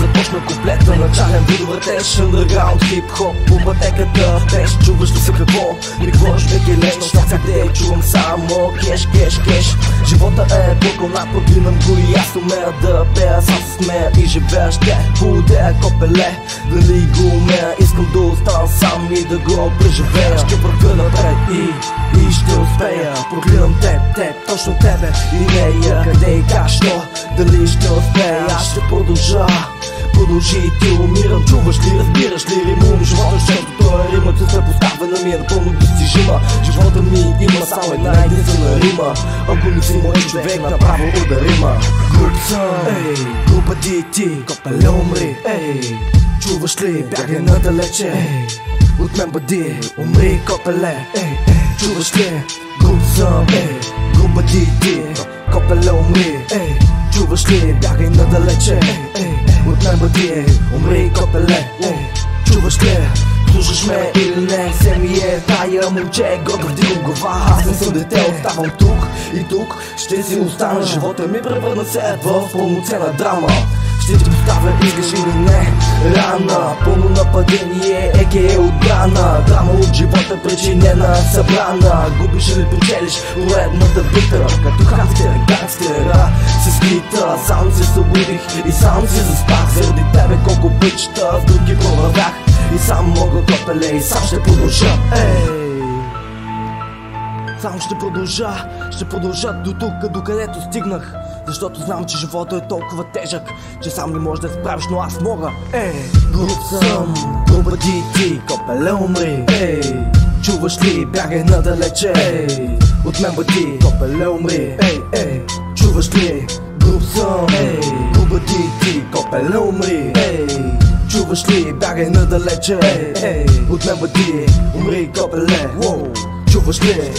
на куплета Начален водовъртеж, underground, хип-хоп По пътеката, теш, чуваш ли се какво? Ми говориш ме гелеш, навсякъде чувам само. Кеш, кеш, кеш Живота е буркал над проклинам го и аз умея да пея Сам се смея и живея ще Поудея копеле, дали го умея. Искам да остана сам и да го преживея. Ще вървя напред и, и ще успея. Проклинам теб, теб, точно тебе и нея Къде и как, що, дали ще успея. Аз ще продължа Продължи и ти умирам, чуваш ли, разбираш ли римум Живота, защото той е рима, се поставена ми е напълно достижима. Живота ми има само една единствена рима. Ако не си мой човек, направо ударима. Груп съм, ей, група ти ти, копеле умри, ей. Чуваш ли, бягай надалече, ей. От мен бъди, умри, копеле, ей, ей. Чуваш ли, груп съм, ей Група ти ти, копеле умри, ей. Чуваш ли, бягай надалече, ей, ей От мен бъди, умри, копеле, ей Чуваш ли, слушаш ме или не? Се ми е тая момче, гордо вдигам глава Аз не съм дете, оставам тук и тук. Ще си остана, живота ми превърна се в пълноценна драма. Ще ти поставя, искаш или не? Рана, пълно нападение, еке е отбрана. Драма от живота причинена, събрана. Губиш или печелиш уредната битва Като хамстер, гангстера скрита Сам се събудих и сам се заспах. Заради тебе колко пътчета с други провървях И сам мога копеле и сам ще продължа. Ей! Само ще продължа, ще продължа до тук, до където стигнах. Защото знам, че живота е толкова тежък Че сам не можеш да справиш, но аз мога. Ей, груб съм, груба ти ти, копеле умри. Ей, чуваш ли, бягай надалече. Ей, от мен бъди, копеле умри. Ей, ей, чуваш ли, груб съм груба ти ти, копеле умри Ей, чуваш ли, бягай надалече ей, от мен бъди, умри, копеле Чуваш ли?